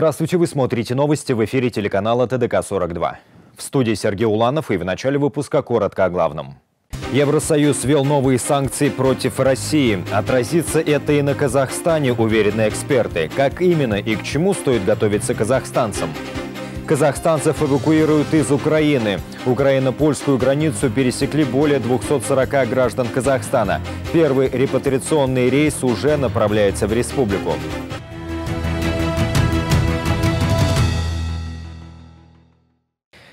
Здравствуйте, вы смотрите новости в эфире телеканала ТДК-42. В студии Сергей Уланов и в начале выпуска коротко о главном. Евросоюз ввел новые санкции против России. Отразится это и на Казахстане, уверены эксперты. Как именно и к чему стоит готовиться казахстанцам? Казахстанцев эвакуируют из Украины. Украино-польскую границу пересекли более 240 граждан Казахстана. Первый репатриационный рейс уже направляется в республику.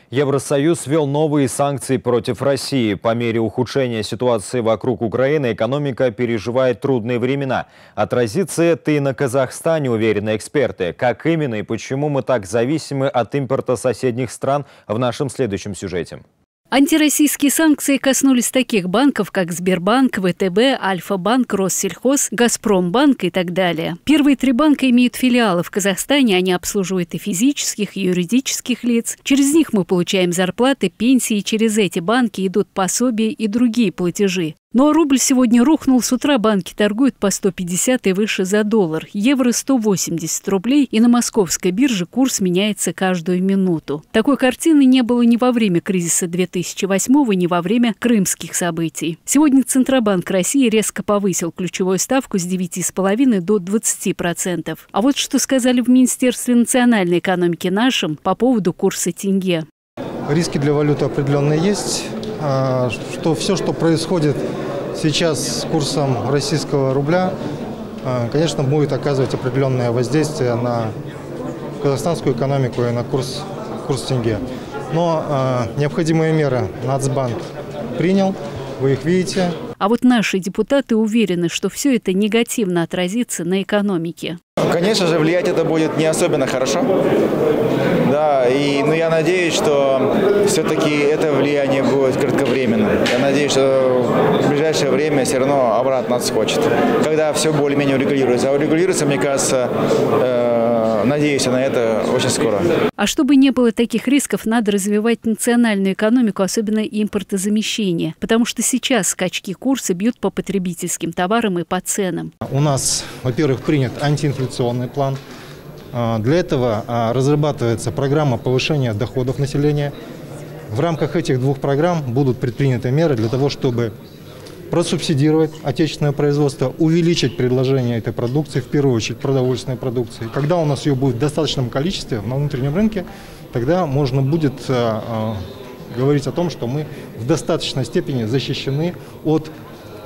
Евросоюз ввел новые санкции против России. По мере ухудшения ситуации вокруг Украины экономика переживает трудные времена. Отразится это и на Казахстане, уверены эксперты. Как именно и почему мы так зависимы от импорта соседних стран в нашем следующем сюжете. Антироссийские санкции коснулись таких банков, как Сбербанк, ВТБ, Альфа-банк, Россельхоз, Газпромбанк и так далее. Первые три банка имеют филиалы в Казахстане, они обслуживают и физических, и юридических лиц. Через них мы получаем зарплаты, пенсии, через эти банки идут пособия и другие платежи. Но рубль сегодня рухнул. С утра банки торгуют по 150 и выше за доллар. Евро 180 рублей. И на московской бирже курс меняется каждую минуту. Такой картины не было ни во время кризиса 2008 ни во время крымских событий. Сегодня Центробанк России резко повысил ключевую ставку с 9,5 до 20%. А вот что сказали в Министерстве национальной экономики нашим по поводу курса тенге. Риски для валюты определенные есть. А, что все, что происходит сейчас с курсом российского рубля, а, конечно, будет оказывать определенное воздействие на казахстанскую экономику и на курс, курс тенге. Но э, необходимые меры Нацбанк принял, вы их видите. А вот наши депутаты уверены, что все это негативно отразится на экономике. Конечно же, влиять это будет не особенно хорошо. Да, и, но ну, я надеюсь, что все-таки это влияние будет кратковременным. Я надеюсь, что в ближайшее время все равно обратно отскочит. Когда все более-менее урегулируется. А урегулируется, мне кажется, э, надеюсь на это очень скоро. А чтобы не было таких рисков, надо развивать национальную экономику, особенно импортозамещение. Потому что сейчас скачки курса бьют по потребительским товарам и по ценам. У нас, во-первых, принят антиинфляционный план – а, для этого а, разрабатывается программа повышения доходов населения. В рамках этих двух программ будут предприняты меры для того, чтобы просубсидировать отечественное производство, увеличить предложение этой продукции, в первую очередь продовольственной продукции. Когда у нас ее будет в достаточном количестве на внутреннем рынке, тогда можно будет а, говорить о том, что мы в достаточной степени защищены от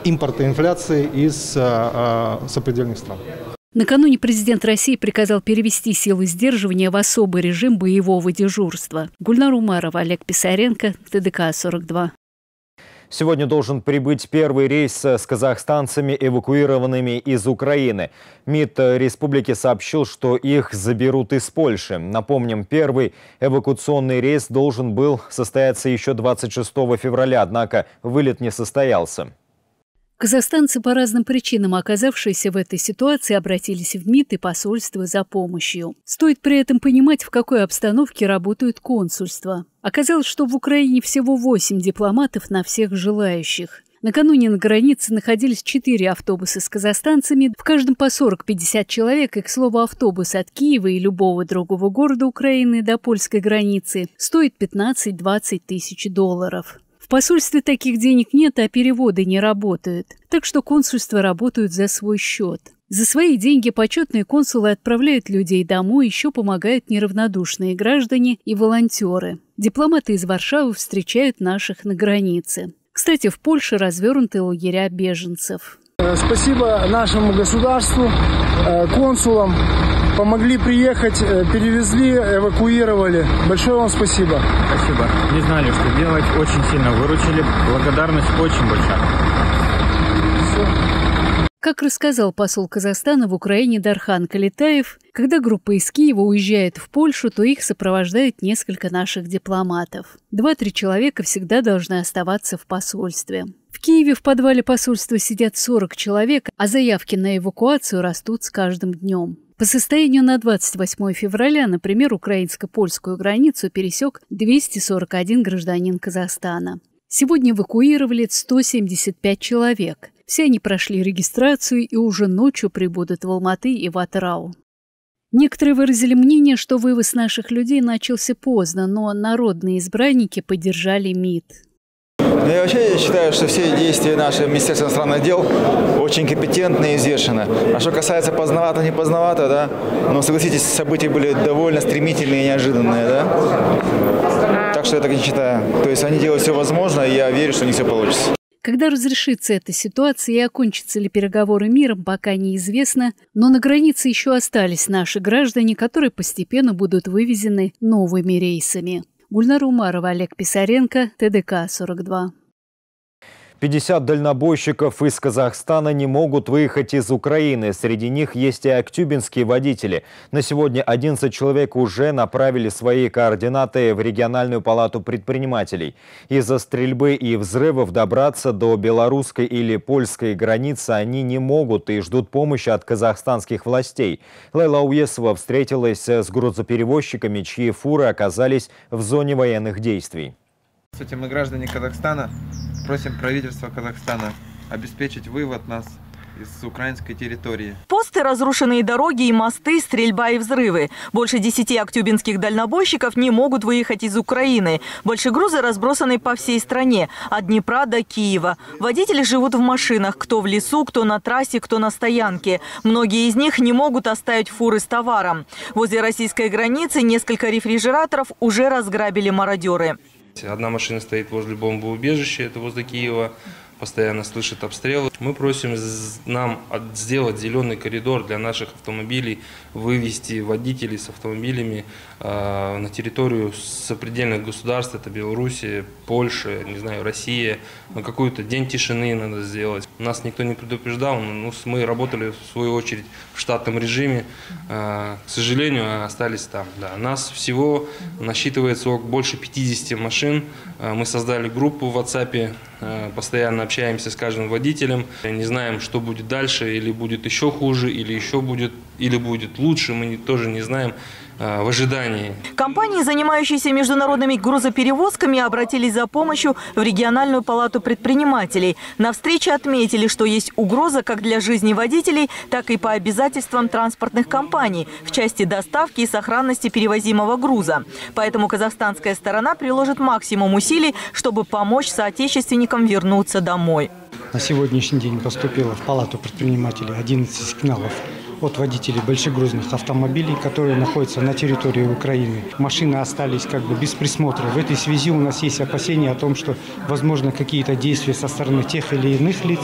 импорта инфляции из сопредельных стран. Накануне президент России приказал перевести силы сдерживания в особый режим боевого дежурства. Гульнар Умарова, Олег Писаренко, ТДК-42. Сегодня должен прибыть первый рейс с казахстанцами, эвакуированными из Украины. МИД республики сообщил, что их заберут из Польши. Напомним, первый эвакуационный рейс должен был состояться еще 26 февраля, однако вылет не состоялся. Казахстанцы по разным причинам, оказавшиеся в этой ситуации, обратились в МИД и посольство за помощью. Стоит при этом понимать, в какой обстановке работают консульства. Оказалось, что в Украине всего 8 дипломатов на всех желающих. Накануне на границе находились четыре автобуса с казахстанцами, в каждом по 40-50 человек, и, к слову, автобус от Киева и любого другого города Украины до польской границы стоит 15-20 тысяч долларов посольстве таких денег нет, а переводы не работают. Так что консульства работают за свой счет. За свои деньги почетные консулы отправляют людей домой, еще помогают неравнодушные граждане и волонтеры. Дипломаты из Варшавы встречают наших на границе. Кстати, в Польше развернуты лагеря беженцев. Спасибо нашему государству, э, консулам, помогли приехать, э, перевезли, эвакуировали. Большое вам спасибо. Спасибо. Не знали, что делать. Очень сильно выручили. Благодарность очень большая. Как рассказал посол Казахстана в Украине Дархан Калитаев, когда группа из Киева уезжает в Польшу, то их сопровождает несколько наших дипломатов. Два-три человека всегда должны оставаться в посольстве. В Киеве в подвале посольства сидят 40 человек, а заявки на эвакуацию растут с каждым днем. По состоянию на 28 февраля, например, украинско-польскую границу пересек 241 гражданин Казахстана. Сегодня эвакуировали 175 человек. Все они прошли регистрацию и уже ночью прибудут в Алматы и в Атырау. Некоторые выразили мнение, что вывоз наших людей начался поздно, но народные избранники поддержали МИД. Ну, я вообще считаю, что все действия нашего Министерства иностранных дел очень компетентны и взвешены. А что касается поздновато, не поздновато, да, но согласитесь, события были довольно стремительные и неожиданные, да. Так что я так не считаю. То есть они делают все возможное, и я верю, что у них все получится. Когда разрешится эта ситуация и окончатся ли переговоры миром, пока неизвестно, но на границе еще остались наши граждане, которые постепенно будут вывезены новыми рейсами. Гульнара Умарова, Олег Писаренко, ТДК-42. 50 дальнобойщиков из Казахстана не могут выехать из Украины. Среди них есть и актюбинские водители. На сегодня 11 человек уже направили свои координаты в региональную палату предпринимателей. Из-за стрельбы и взрывов добраться до белорусской или польской границы они не могут и ждут помощи от казахстанских властей. Лейла Уесова встретилась с грузоперевозчиками, чьи фуры оказались в зоне военных действий. Кстати, мы граждане Казахстана, просим правительство Казахстана обеспечить вывод нас из украинской территории. Посты, разрушенные дороги и мосты, стрельба и взрывы. Больше десяти актюбинских дальнобойщиков не могут выехать из Украины. Больше грузы разбросаны по всей стране, от Днепра до Киева. Водители живут в машинах, кто в лесу, кто на трассе, кто на стоянке. Многие из них не могут оставить фуры с товаром. Возле российской границы несколько рефрижераторов уже разграбили мародеры. Одна машина стоит возле бомбоубежища, это возле Киева, постоянно слышит обстрелы. Мы просим нам сделать зеленый коридор для наших автомобилей, вывести водителей с автомобилями э, на территорию сопредельных государств, это Белоруссия, Польша, не знаю, Россия, на какой-то день тишины надо сделать. Нас никто не предупреждал, ну, мы работали в свою очередь в штатном режиме, э, к сожалению, остались там. Да. Нас всего насчитывается больше 50 машин, э, мы создали группу в WhatsApp, постоянно общаемся с каждым водителем, не знаем, что будет дальше, или будет еще хуже, или еще будет, или будет лучше, мы тоже не знаем в ожидании. Компании, занимающиеся международными грузоперевозками, обратились за помощью в региональную палату предпринимателей. На встрече отметили, что есть угроза как для жизни водителей, так и по обязательствам транспортных компаний в части доставки и сохранности перевозимого груза. Поэтому казахстанская сторона приложит максимум усилий, чтобы помочь соотечественникам вернуться домой. На сегодняшний день поступило в палату предпринимателей 11 сигналов от водителей большегрузных автомобилей, которые находятся на территории Украины. Машины остались как бы без присмотра. В этой связи у нас есть опасения о том, что возможно какие-то действия со стороны тех или иных лиц,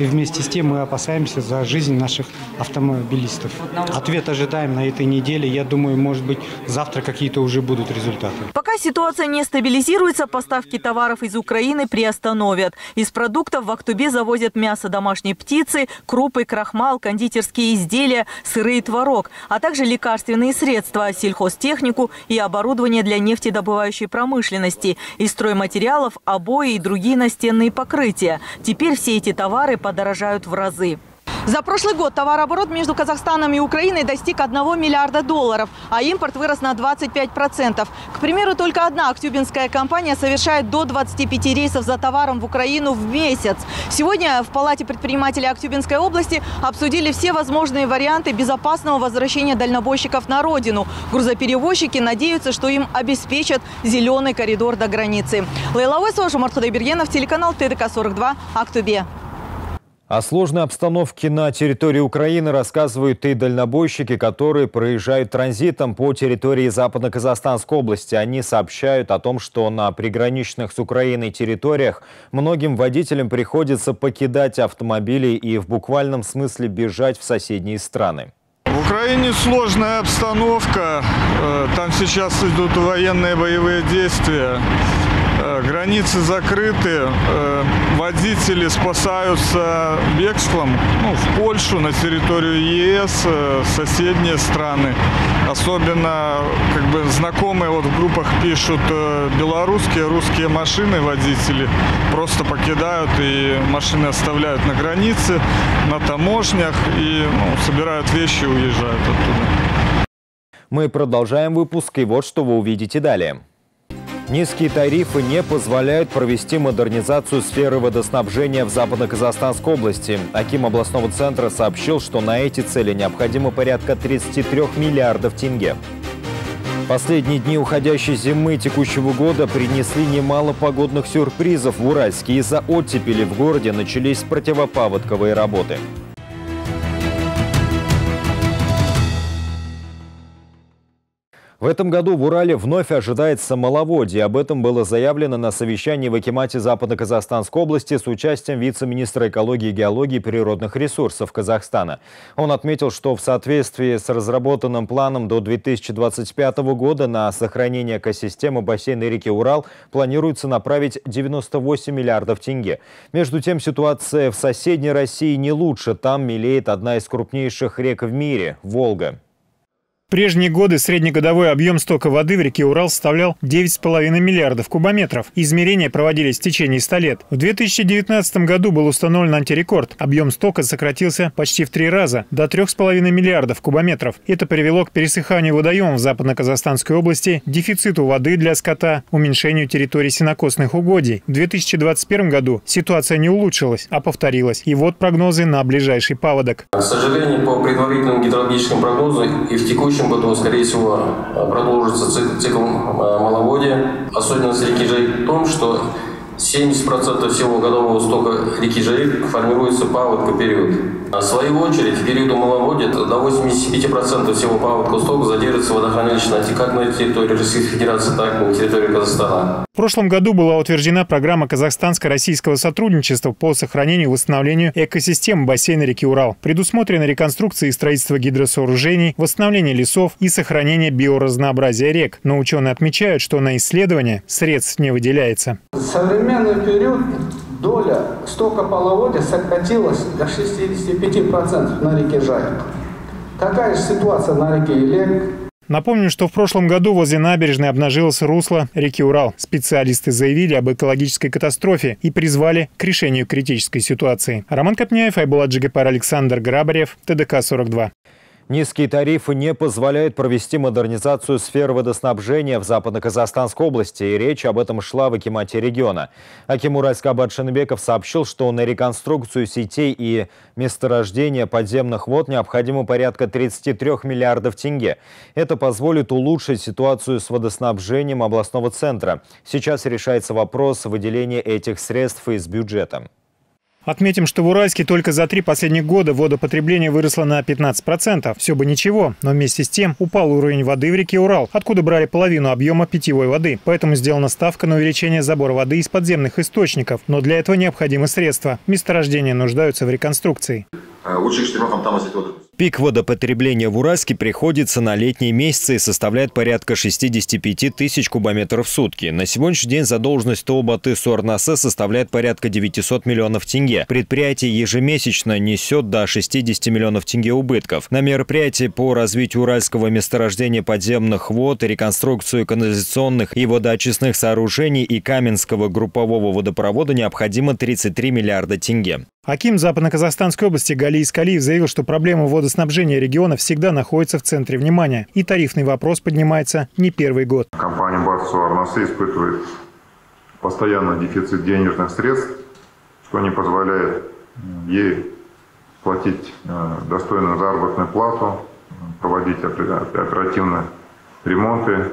и вместе с тем мы опасаемся за жизнь наших автомобилистов. Ответ ожидаем на этой неделе. Я думаю, может быть, завтра какие-то уже будут результаты. Пока ситуация не стабилизируется, поставки товаров из Украины приостановят. Из продуктов в Актубе завозят мясо домашней птицы, крупы, крахмал, кондитерские изделия, сыры и творог, а также лекарственные средства, сельхозтехнику и оборудование для нефтедобывающей промышленности, из стройматериалов, обои и другие настенные покрытия. Теперь все эти товары подорожают в разы. За прошлый год товарооборот между Казахстаном и Украиной достиг 1 миллиарда долларов, а импорт вырос на 25%. К примеру, только одна актюбинская компания совершает до 25 рейсов за товаром в Украину в месяц. Сегодня в Палате предпринимателей Актюбинской области обсудили все возможные варианты безопасного возвращения дальнобойщиков на родину. Грузоперевозчики надеются, что им обеспечат зеленый коридор до границы. Лейла Уэсова, Жумар Худайбергенов, телеканал ТДК-42, Актубе. О сложной обстановке на территории Украины рассказывают и дальнобойщики, которые проезжают транзитом по территории Западно-Казахстанской области. Они сообщают о том, что на приграничных с Украиной территориях многим водителям приходится покидать автомобили и в буквальном смысле бежать в соседние страны. В Украине сложная обстановка. Э, там сейчас идут военные боевые действия. Э, границы закрыты, э, водители спасаются бегством ну, в Польшу, на территорию ЕС, э, соседние страны. Особенно как бы знакомые вот в группах пишут белорусские, русские машины водители просто покидают и машины оставляют на границе, на таможнях и ну, собирают вещи и уезжают оттуда. Мы продолжаем выпуск и вот что вы увидите далее. Низкие тарифы не позволяют провести модернизацию сферы водоснабжения в Западно-Казахстанской области. Аким областного центра сообщил, что на эти цели необходимо порядка 33 миллиардов тенге. Последние дни уходящей зимы текущего года принесли немало погодных сюрпризов в Уральске. Из-за оттепели в городе начались противопаводковые работы. В этом году в Урале вновь ожидается маловодье. Об этом было заявлено на совещании в Акимате Западно-Казахстанской области с участием вице-министра экологии, геологии и природных ресурсов Казахстана. Он отметил, что в соответствии с разработанным планом до 2025 года на сохранение экосистемы бассейна реки Урал планируется направить 98 миллиардов тенге. Между тем, ситуация в соседней России не лучше. Там мелеет одна из крупнейших рек в мире – Волга прежние годы среднегодовой объем стока воды в реке Урал составлял 9,5 миллиардов кубометров. Измерения проводились в течение 100 лет. В 2019 году был установлен антирекорд. Объем стока сократился почти в три раза, до 3,5 миллиардов кубометров. Это привело к пересыханию водоемов в Западно-Казахстанской области, дефициту воды для скота, уменьшению территорий сенокосных угодий. В 2021 году ситуация не улучшилась, а повторилась. И вот прогнозы на ближайший паводок. К сожалению, по предварительным гидрологическим прогнозам и в текущем следующем году, скорее всего, продолжится цикл, цикл маловодья. Особенность реки Жай в том, что 70% всего годового стока реки Жарик формируется паводка период. В свою очередь, в период маловодья до 85% всего паводка стока задерживается в водохранилище как на территории Российской Федерации, так и на территории Казахстана. В прошлом году была утверждена программа казахстанско-российского сотрудничества по сохранению и восстановлению экосистем бассейна реки Урал. Предусмотрена реконструкция и строительство гидросооружений, восстановление лесов и сохранение биоразнообразия рек. Но ученые отмечают, что на исследования средств не выделяется современный период доля стока половодья сократилась до 65% на реке Жайк. Такая же ситуация на реке Илек, Напомню, что в прошлом году возле набережной обнажилось русло реки Урал. Специалисты заявили об экологической катастрофе и призвали к решению критической ситуации. Роман Копняев, Айбулат Джигапар, Александр Грабарев, ТДК-42. Низкие тарифы не позволяют провести модернизацию сферы водоснабжения в Западно-Казахстанской области, и речь об этом шла в Акимате региона. Аким Уральскабад Шенбеков сообщил, что на реконструкцию сетей и месторождения подземных вод необходимо порядка 33 миллиардов тенге. Это позволит улучшить ситуацию с водоснабжением областного центра. Сейчас решается вопрос выделения этих средств из бюджета. Отметим, что в Уральске только за три последних года водопотребление выросло на 15%. Все бы ничего, но вместе с тем упал уровень воды в реке Урал, откуда брали половину объема питьевой воды. Поэтому сделана ставка на увеличение забора воды из подземных источников. Но для этого необходимы средства. Месторождения нуждаются в реконструкции. Пик водопотребления в Уральске приходится на летние месяцы и составляет порядка 65 тысяч кубометров в сутки. На сегодняшний день задолженность ТО Баты Сорнасе составляет порядка 900 миллионов тенге. Предприятие ежемесячно несет до 60 миллионов тенге убытков. На мероприятии по развитию уральского месторождения подземных вод, реконструкцию канализационных и водоочистных сооружений и Каменского группового водопровода необходимо 33 миллиарда тенге. Аким Западно-Казахстанской области Гали Искалиев заявил, что проблема водоснабжения региона всегда находится в центре внимания. И тарифный вопрос поднимается не первый год. Компания Батсу Арнасе испытывает постоянный дефицит денежных средств, что не позволяет ей платить э, достойную заработную плату, проводить оперативно ремонты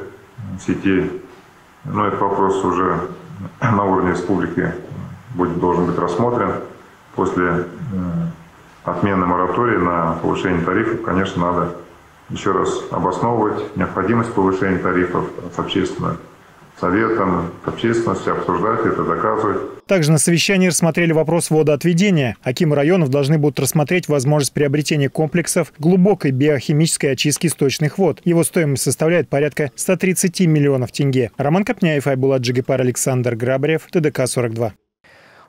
сетей. Но этот вопрос уже на уровне республики будет, должен быть рассмотрен после отмены моратория на повышение тарифов, конечно, надо еще раз обосновывать необходимость повышения тарифов с общественным советом, с общественностью, обсуждать это, доказывать. Также на совещании рассмотрели вопрос водоотведения. Аким районов должны будут рассмотреть возможность приобретения комплексов глубокой биохимической очистки сточных вод. Его стоимость составляет порядка 130 миллионов тенге. Роман Копняев, Айбулат Джигипар, Александр Грабарев, ТДК-42.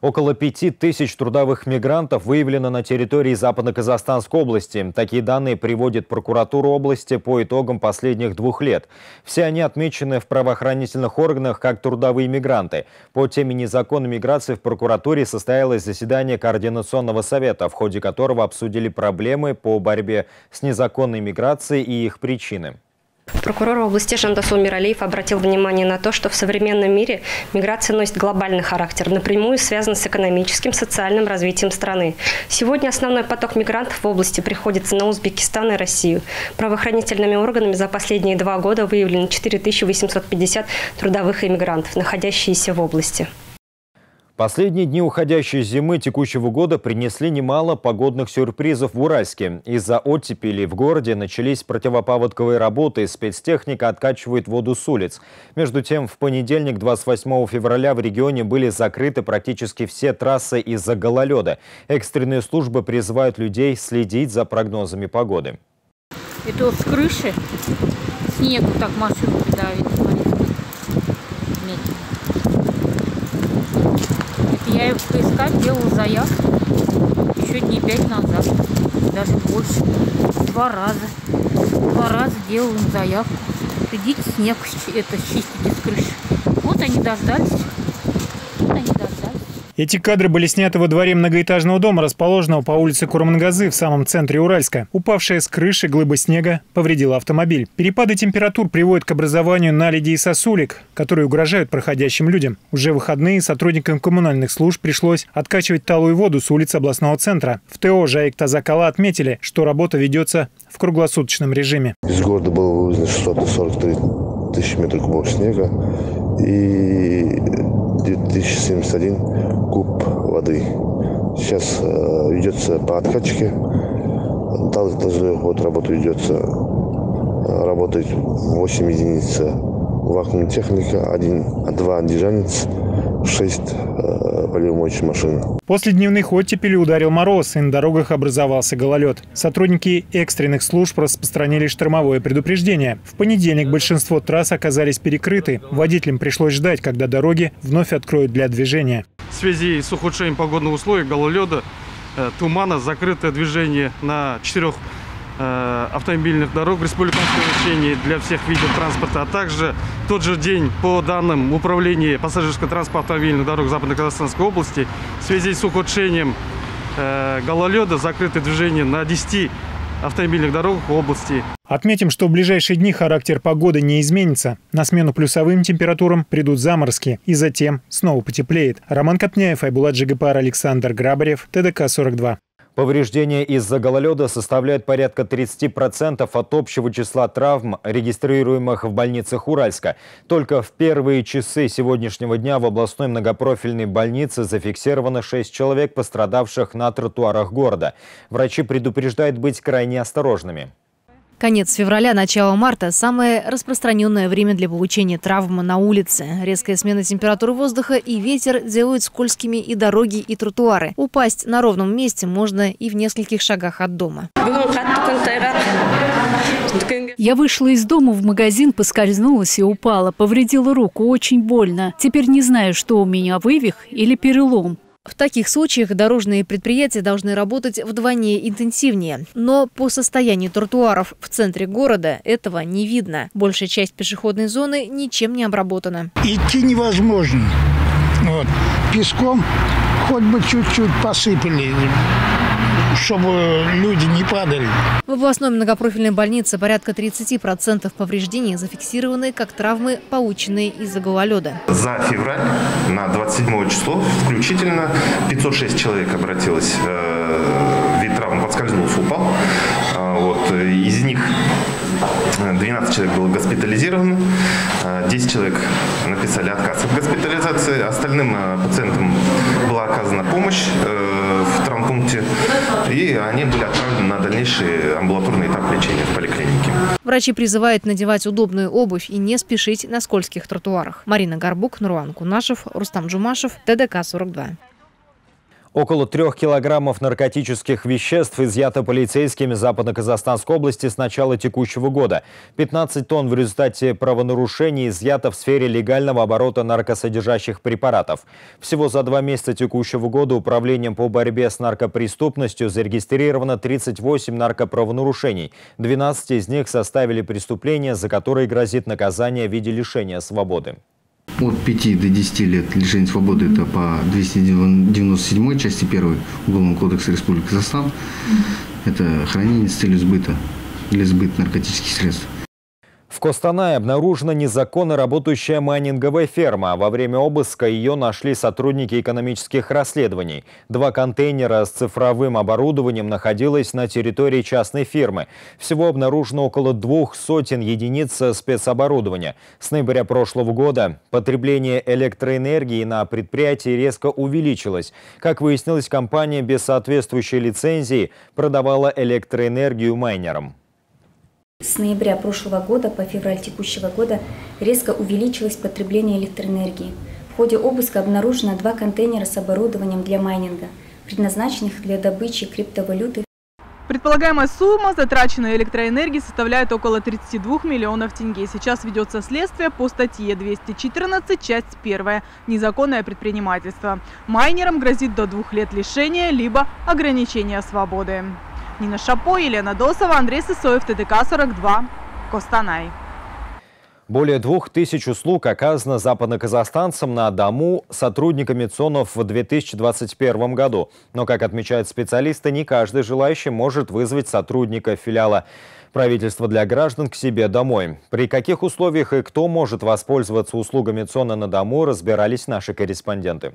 Около пяти тысяч трудовых мигрантов выявлено на территории Западно-Казахстанской области. Такие данные приводит прокуратура области по итогам последних двух лет. Все они отмечены в правоохранительных органах как трудовые мигранты. По теме незаконной миграции в прокуратуре состоялось заседание Координационного совета, в ходе которого обсудили проблемы по борьбе с незаконной миграцией и их причины. Прокурор области Жандасул Миралиев обратил внимание на то, что в современном мире миграция носит глобальный характер, напрямую связан с экономическим, социальным развитием страны. Сегодня основной поток мигрантов в области приходится на Узбекистан и Россию. Правоохранительными органами за последние два года выявлено 4850 трудовых иммигрантов, находящиеся в области. Последние дни уходящей зимы текущего года принесли немало погодных сюрпризов в Уральске. Из-за оттепели в городе начались противопаводковые работы, спецтехника откачивает воду с улиц. Между тем, в понедельник, 28 февраля, в регионе были закрыты практически все трассы из-за гололеда. Экстренные службы призывают людей следить за прогнозами погоды. Это с крыши снегу так маршрут давит. Я искать делала заявку еще дней пять назад, даже больше. Два раза. Два раза делала заявку. Идите снег это чистите с крыши. Вот они дождались. Вот они. Эти кадры были сняты во дворе многоэтажного дома, расположенного по улице Курмангазы в самом центре Уральска. Упавшая с крыши глыба снега повредила автомобиль. Перепады температур приводят к образованию наледи и сосулек, которые угрожают проходящим людям. Уже в выходные сотрудникам коммунальных служб пришлось откачивать талую воду с улиц областного центра. В ТО «Жаик Тазакала» отметили, что работа ведется в круглосуточном режиме. Из города было вывезено 643 тысячи метров кубов снега и 2071 куб воды. Сейчас э, ведется по откачке. Также вот работа ведется. Работает 8 единиц вакуумная техника, 1, 2 дежанец, 6 э, полевомоечных машин. После дневных оттепелей ударил мороз, и на дорогах образовался гололед. Сотрудники экстренных служб распространили штормовое предупреждение. В понедельник большинство трасс оказались перекрыты. Водителям пришлось ждать, когда дороги вновь откроют для движения. В связи с ухудшением погодных условий, гололеда, э, тумана, закрытое движение на четырех автомобильных дорог в республиканском значении для всех видов транспорта, а также тот же день по данным Управления пассажирского транспорта автомобильных дорог Западно-Казахстанской области в связи с ухудшением э, гололеда закрыто движение на 10 автомобильных дорогах области. Отметим, что в ближайшие дни характер погоды не изменится. На смену плюсовым температурам придут заморозки и затем снова потеплеет. Роман Копняев, Айбулат Джигапар, Александр Грабарев, ТДК-42. Повреждения из-за гололеда составляют порядка 30% от общего числа травм, регистрируемых в больницах Уральска. Только в первые часы сегодняшнего дня в областной многопрофильной больнице зафиксировано 6 человек, пострадавших на тротуарах города. Врачи предупреждают быть крайне осторожными. Конец февраля, начало марта – самое распространенное время для получения травмы на улице. Резкая смена температуры воздуха и ветер делают скользкими и дороги, и тротуары. Упасть на ровном месте можно и в нескольких шагах от дома. Я вышла из дома в магазин, поскользнулась и упала. Повредила руку, очень больно. Теперь не знаю, что у меня, вывих или перелом. В таких случаях дорожные предприятия должны работать вдвойне интенсивнее. Но по состоянию тротуаров в центре города этого не видно. Большая часть пешеходной зоны ничем не обработана. Идти невозможно. Вот. Песком хоть бы чуть-чуть посыпали чтобы люди не падали. В областной многопрофильной больнице порядка 30% повреждений зафиксированы как травмы, полученные из-за гололеда. За февраль на 27 число включительно 506 человек обратилось. Э, вид травмы подскользнулся, упал. А, вот, из них 12 человек было госпитализировано, 10 человек написали отказ от госпитализации, остальным э, пациентам была оказана помощь э, в травмпункте, и они были отправлены на дальнейший амбулаторный этап лечения в поликлинике. Врачи призывают надевать удобную обувь и не спешить на скользких тротуарах. Марина Горбук, Нуруан Кунашев, Рустам Джумашев, ТДК-42. Около трех килограммов наркотических веществ изъято полицейскими Западно-Казахстанской области с начала текущего года. 15 тонн в результате правонарушений изъято в сфере легального оборота наркосодержащих препаратов. Всего за два месяца текущего года Управлением по борьбе с наркопреступностью зарегистрировано 38 наркоправонарушений. 12 из них составили преступления, за которые грозит наказание в виде лишения свободы от 5 до 10 лет лишения свободы, это по 297 части 1 Уголовного кодекса Республики Казахстан. Это хранение с целью сбыта или сбыт наркотических средств. В Костанае обнаружена незаконно работающая майнинговая ферма. Во время обыска ее нашли сотрудники экономических расследований. Два контейнера с цифровым оборудованием находилось на территории частной фирмы. Всего обнаружено около двух сотен единиц спецоборудования. С ноября прошлого года потребление электроэнергии на предприятии резко увеличилось. Как выяснилось, компания без соответствующей лицензии продавала электроэнергию майнерам. С ноября прошлого года по февраль текущего года резко увеличилось потребление электроэнергии. В ходе обыска обнаружено два контейнера с оборудованием для майнинга, предназначенных для добычи криптовалюты. Предполагаемая сумма затраченной электроэнергии составляет около 32 миллионов тенге. Сейчас ведется следствие по статье 214, часть 1 «Незаконное предпринимательство». Майнерам грозит до двух лет лишения либо ограничения свободы. Нина Шапо, Елена Досова, Андрей Сысоев, ТДК-42, Костанай. Более двух тысяч услуг оказано западноказахстанцам на дому сотрудниками ЦОНов в 2021 году. Но, как отмечают специалисты, не каждый желающий может вызвать сотрудника филиала правительства для граждан к себе домой. При каких условиях и кто может воспользоваться услугами ЦОНа на дому, разбирались наши корреспонденты.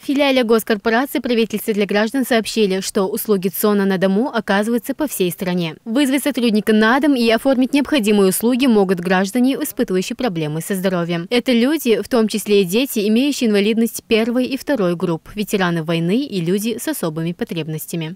В филиале госкорпорации правительства для граждан сообщили, что услуги ЦОНа на дому оказываются по всей стране. Вызвать сотрудника на дом и оформить необходимые услуги могут граждане, испытывающие проблемы со здоровьем. Это люди, в том числе и дети, имеющие инвалидность первой и второй групп, ветераны войны и люди с особыми потребностями.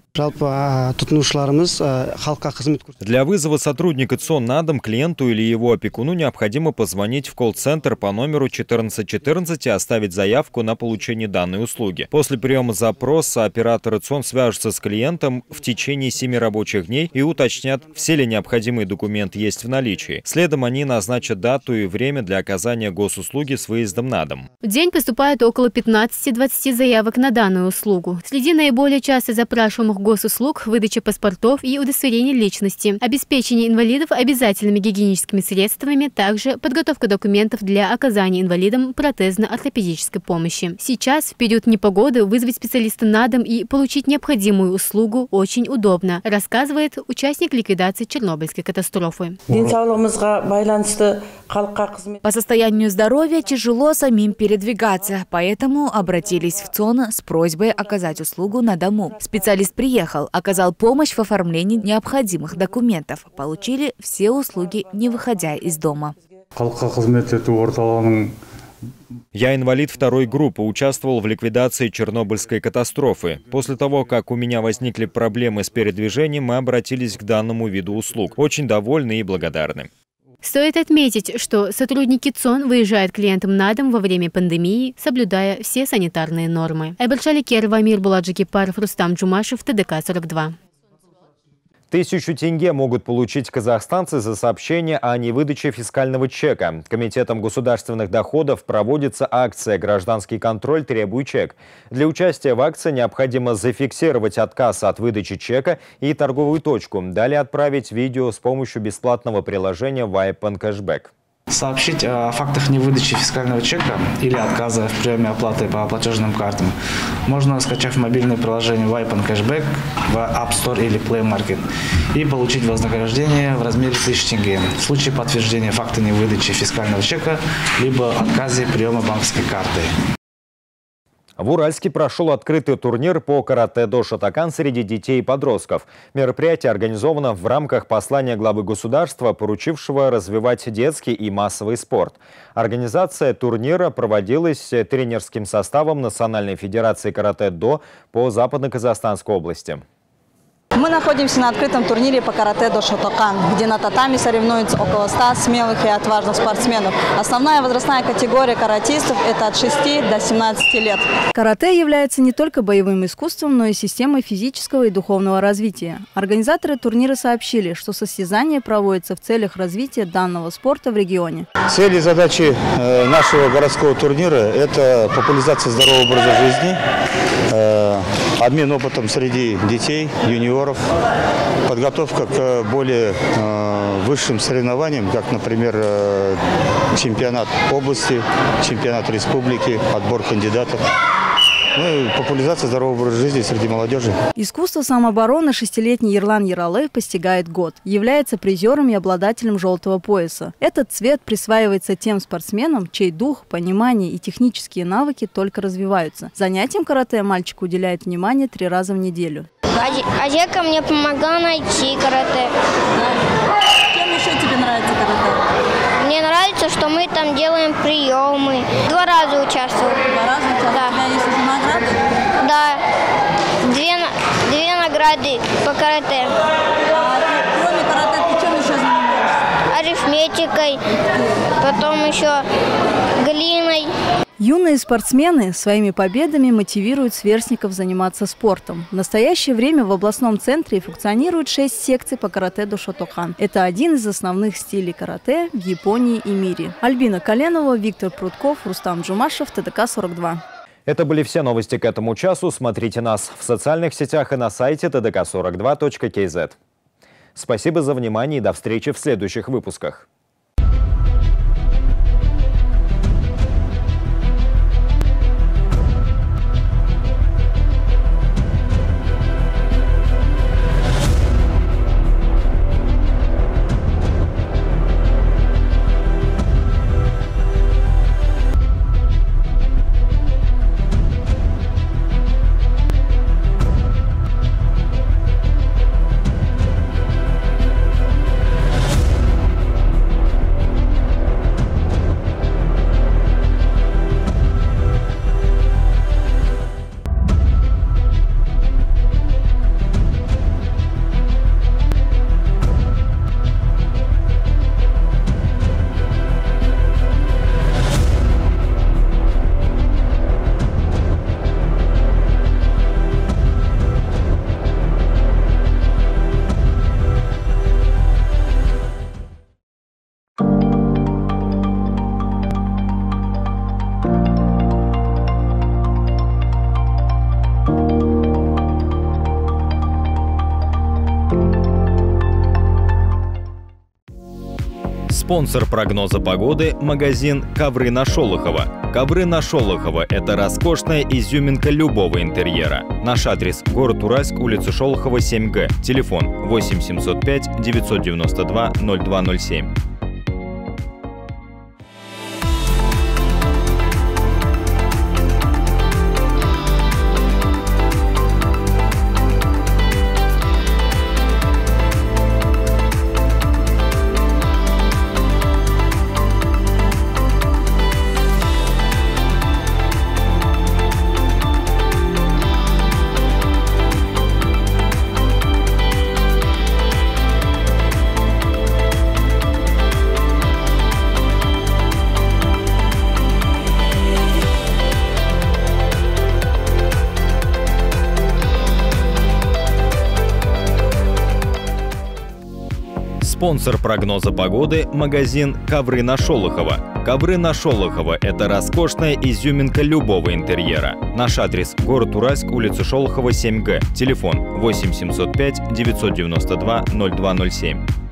Для вызова сотрудника ЦОН на дом клиенту или его опекуну необходимо позвонить в колл-центр по номеру 1414 и оставить заявку на получение данной услуги услуги. После приема запроса операторы ЦОН свяжутся с клиентом в течение 7 рабочих дней и уточнят, все ли необходимые документы есть в наличии. Следом они назначат дату и время для оказания госуслуги с выездом на дом. В день поступает около 15-20 заявок на данную услугу. Среди наиболее часто запрашиваемых госуслуг – выдача паспортов и удостоверение личности, обеспечение инвалидов обязательными гигиеническими средствами, также подготовка документов для оказания инвалидам протезно-ортопедической помощи. Сейчас, в период период непогоды вызвать специалиста на дом и получить необходимую услугу очень удобно, рассказывает участник ликвидации Чернобыльской катастрофы. По состоянию здоровья тяжело самим передвигаться, поэтому обратились в ЦОН с просьбой оказать услугу на дому. Специалист приехал, оказал помощь в оформлении необходимых документов. Получили все услуги, не выходя из дома. Я инвалид второй группы, участвовал в ликвидации Чернобыльской катастрофы. После того, как у меня возникли проблемы с передвижением, мы обратились к данному виду услуг. Очень довольны и благодарны. Стоит отметить, что сотрудники ЦОН выезжают клиентам на дом во время пандемии, соблюдая все санитарные нормы. Айбаршали Керва, Амир Буладжикипаров, Рустам Джумашев, ТДК-42. Тысячу тенге могут получить казахстанцы за сообщение о невыдаче фискального чека. Комитетом государственных доходов проводится акция «Гражданский контроль. Требуй чек». Для участия в акции необходимо зафиксировать отказ от выдачи чека и торговую точку. Далее отправить видео с помощью бесплатного приложения Vipen Cashback. Сообщить о фактах невыдачи фискального чека или отказа в приеме оплаты по платежным картам можно, скачав мобильное приложение Vipan Cashback в App Store или Play Market и получить вознаграждение в размере 1000 тенге в случае подтверждения факта невыдачи фискального чека либо отказа приема банковской карты. В Уральске прошел открытый турнир по карате-до шатакан среди детей и подростков. Мероприятие организовано в рамках послания главы государства, поручившего развивать детский и массовый спорт. Организация турнира проводилась тренерским составом Национальной федерации карате-до по Западно-Казахстанской области. Мы находимся на открытом турнире по карате до Шотокан, где на татами соревнуются около 100 смелых и отважных спортсменов. Основная возрастная категория каратистов – это от 6 до 17 лет. Карате является не только боевым искусством, но и системой физического и духовного развития. Организаторы турнира сообщили, что состязание проводится в целях развития данного спорта в регионе. Цели и задачи э, нашего городского турнира – это популяризация здорового образа жизни, э, обмен опытом среди детей, юниоров, подготовка к более э, высшим соревнованиям, как, например, э, чемпионат области, чемпионат республики, отбор кандидатов. Ну и популяризация здорового образа жизни среди молодежи. Искусство самообороны шестилетний Ерлан Яралы постигает год. Является призером и обладателем желтого пояса. Этот цвет присваивается тем спортсменам, чей дух, понимание и технические навыки только развиваются. Занятиям карате мальчик уделяет внимание три раза в неделю. Азека мне помогла найти карате. Чем еще тебе нравится карате? Мне нравится, что мы там делаем приемы. Два раза участвовал. Два раза участвовал? Да. У тебя есть уже награды? Да. Две, две награды по карате. А кроме карате ты чем еще занимаешься? Арифметикой, потом еще глиной. Юные спортсмены своими победами мотивируют сверстников заниматься спортом. В настоящее время в областном центре функционирует шесть секций по карате до Шотохан. Это один из основных стилей карате в Японии и мире. Альбина Коленова, Виктор Прутков, Рустам Джумашев, ТДК-42. Это были все новости к этому часу. Смотрите нас в социальных сетях и на сайте tdk42.kz. Спасибо за внимание и до встречи в следующих выпусках. Спонсор прогноза погоды – магазин «Ковры на Шолохова». Ковры на Шолохова – это роскошная изюминка любого интерьера. Наш адрес – город Уральск, улица Шолохова, 7Г. Телефон 8 705 992 0207. Спонсор прогноза погоды – магазин «Ковры на Шолохова». Ковры на Шолохова – это роскошная изюминка любого интерьера. Наш адрес – город Уральск, улица Шолохова, 7Г. Телефон 8 705 992 0207.